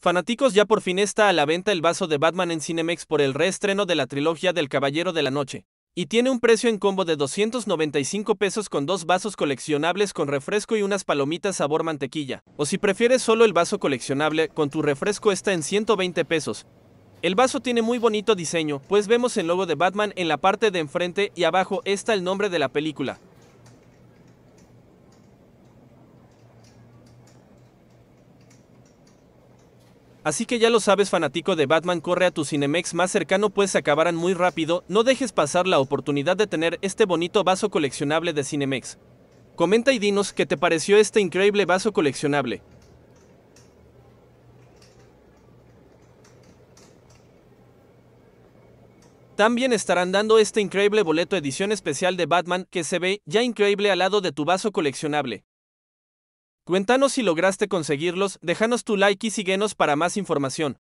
Fanáticos, ya por fin está a la venta el vaso de Batman en Cinemex por el reestreno de la trilogía del Caballero de la Noche. Y tiene un precio en combo de 295 pesos con dos vasos coleccionables con refresco y unas palomitas sabor mantequilla. O si prefieres solo el vaso coleccionable, con tu refresco está en 120 pesos. El vaso tiene muy bonito diseño, pues vemos el logo de Batman en la parte de enfrente y abajo está el nombre de la película. Así que ya lo sabes fanático de Batman, corre a tu Cinemex más cercano pues se acabarán muy rápido, no dejes pasar la oportunidad de tener este bonito vaso coleccionable de Cinemex. Comenta y dinos qué te pareció este increíble vaso coleccionable. También estarán dando este increíble boleto edición especial de Batman que se ve ya increíble al lado de tu vaso coleccionable. Cuéntanos si lograste conseguirlos, déjanos tu like y síguenos para más información.